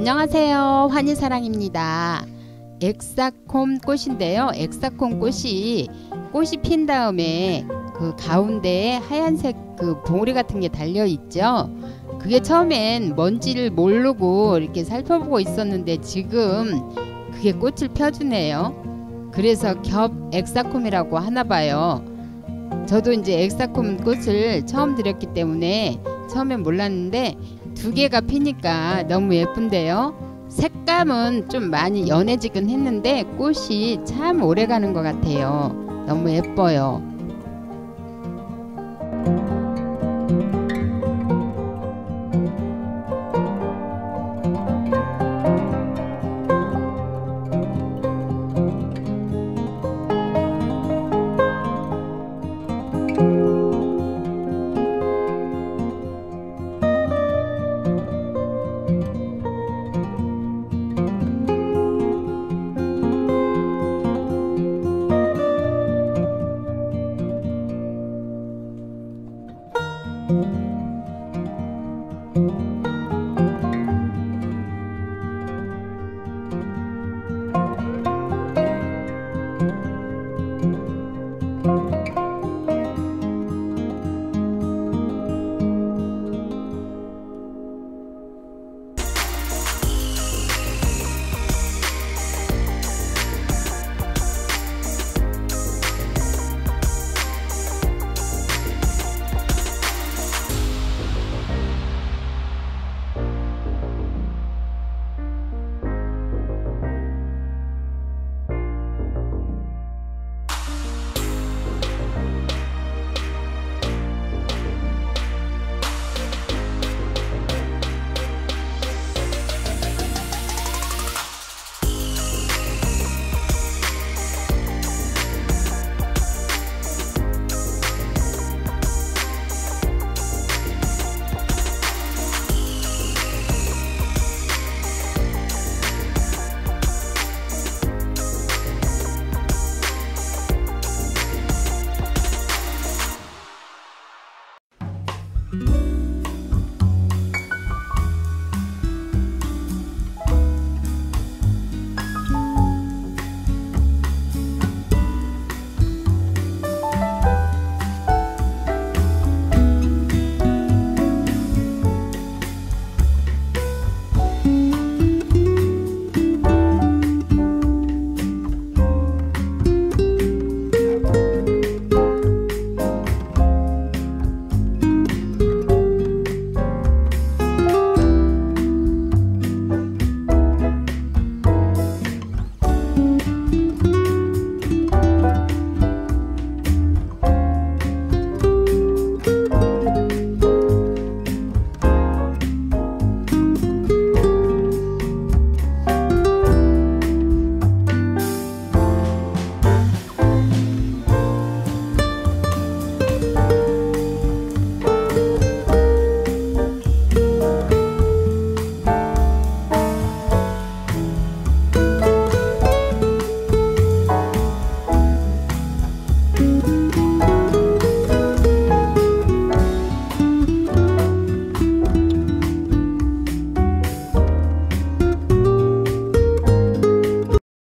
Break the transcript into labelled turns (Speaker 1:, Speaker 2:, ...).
Speaker 1: 안녕하세요. 환희사랑입니다. 엑사콤 꽃인데요. 엑사콤 꽃이 꽃이 핀 다음에 그 가운데에 하얀색 그 봉우리 같은 게 달려 있죠. 그게 처음엔 뭔지를 모르고 이렇게 살펴보고 있었는데 지금 그게 꽃을 펴주네요. 그래서 겹 엑사콤이라고 하나 봐요. 저도 이제 엑사콤 꽃을 처음 들였기 때문에 처음엔 몰랐는데 두 개가 피니까 너무 예쁜데요. 색감은 좀 많이 연해지긴 했는데 꽃이 참 오래 가는 것 같아요. 너무 예뻐요.